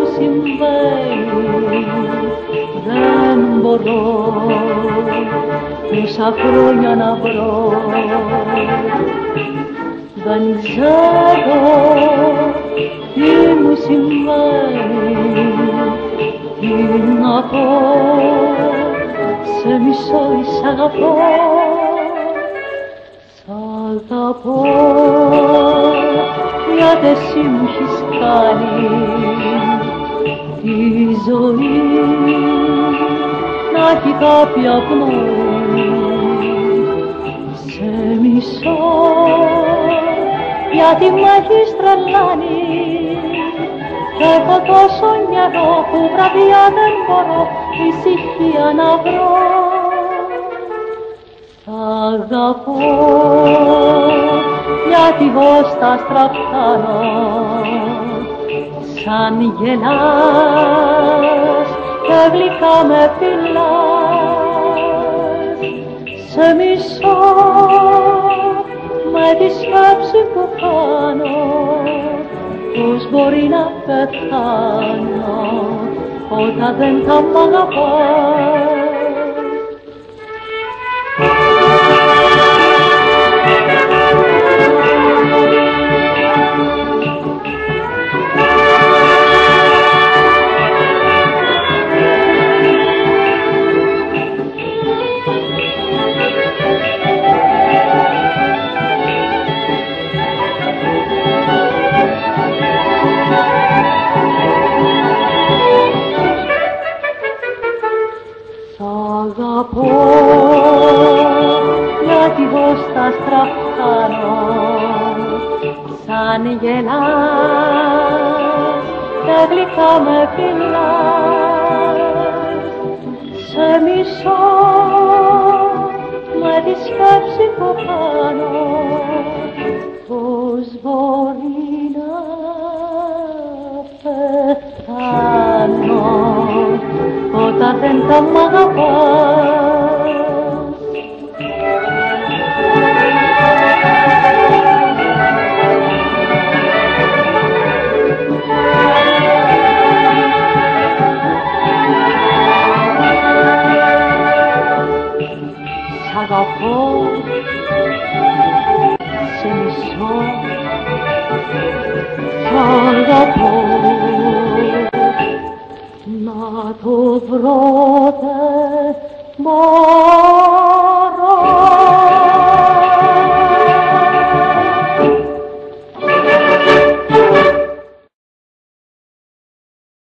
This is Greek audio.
μου συμβαίνει Δεν μπορώ τόσα χρόνια να βρω Δεν ξέρω τι μου συμβαίνει Τι να πω σε μισό σ' αγαπώ Σ' αγαπώ γιατί εσύ μου έχεις κάνει τη ζωή. Να έχει κάποια πνοή σε μισό. Γιατί μ' έχεις τρελάνει. Κι έχω τόσο νερό που βραδιά δεν μπορώ ησυχία να βρω. Αγαπώ. Γιατί εγώ στα στραφάνω σαν γελάς και γλυκά με φυλάς σε μισό με τη σκέψη που κάνω πως μπορεί να πεθάνω όταν δεν θα μ' αγαπάς αγαπώ γιατί εγώ στα στραφάνω σαν γελάς και γλυκά με φυλάς σε μισό με τη σκέψη που κάνω πως μπορεί να πεθάνω όταν δεν θα μ' αγαπάς. Σ' αγαπώ, σε μισώ,